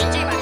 DJ